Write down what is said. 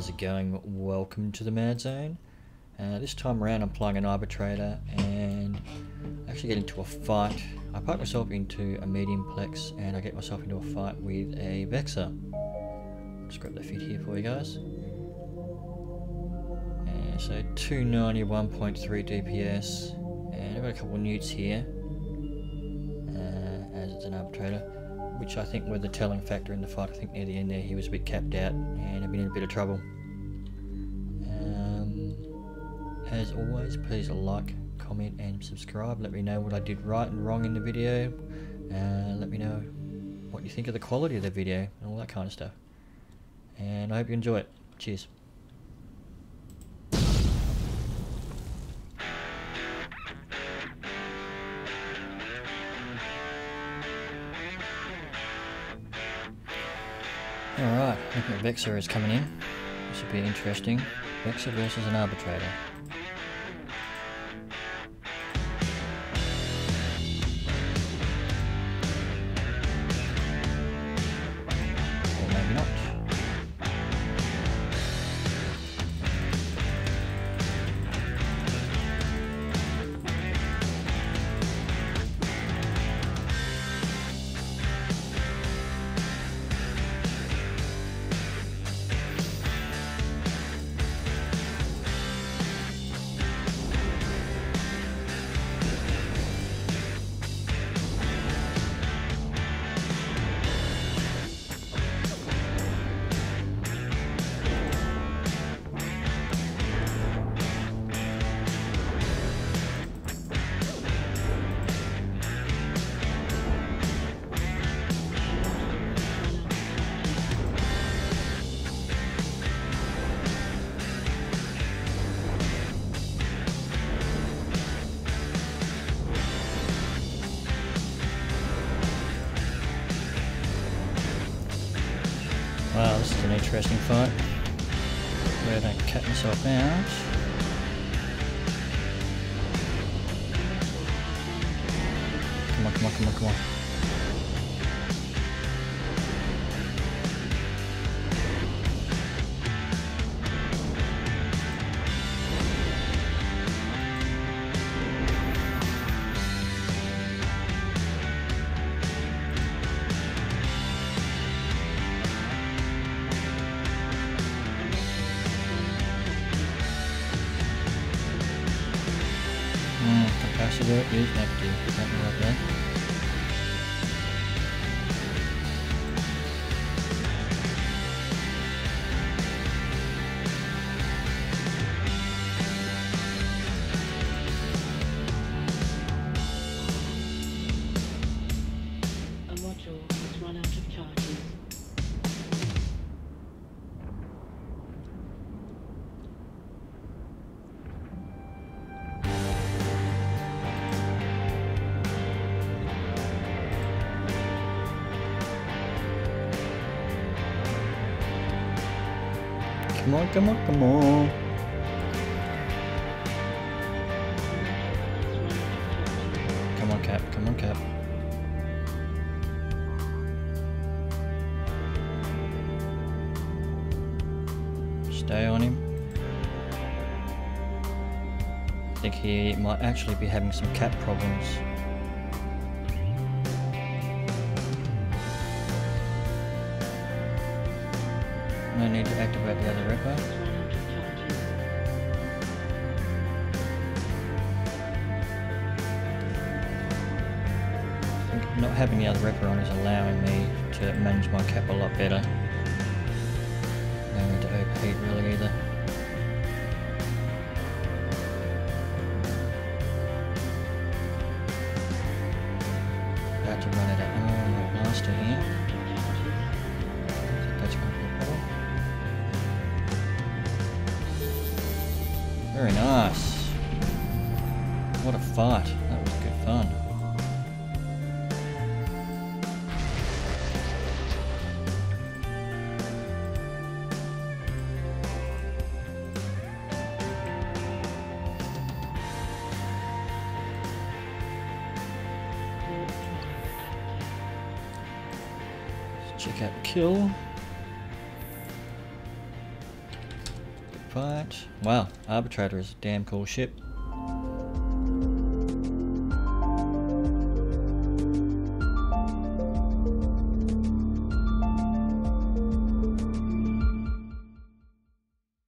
how's it going? Welcome to the Mad Zone. Uh, this time around I'm playing an arbitrator and I actually get into a fight. I park myself into a medium plex and I get myself into a fight with a Vexor. Just grab the feed here for you guys. And so 291.3 DPS and I've got a couple of neuts here uh, as it's an arbitrator which I think were the telling factor in the fight. I think near the end there he was a bit capped out and had been in a bit of trouble. Um, as always, please like, comment and subscribe. Let me know what I did right and wrong in the video. Uh, let me know what you think of the quality of the video and all that kind of stuff. And I hope you enjoy it. Cheers. Alright, looking at Vexor is coming in. This should be interesting. Vexor versus an arbitrator. Wow, this is an interesting fight. Where I cut myself out. Come on, come on, come on, come on. Capacitor is empty. About that. Come on, come on, come on. Come on, Cap. Come on, Cap. Stay on him. I think he might actually be having some cap problems. No need to activate the other repper. I not having the other repper on is allowing me to manage my cap a lot better. Need to overheat really Very nice. What a fight. That was good fun. Check out kill. Fight. Wow, Arbitrator is a damn cool ship.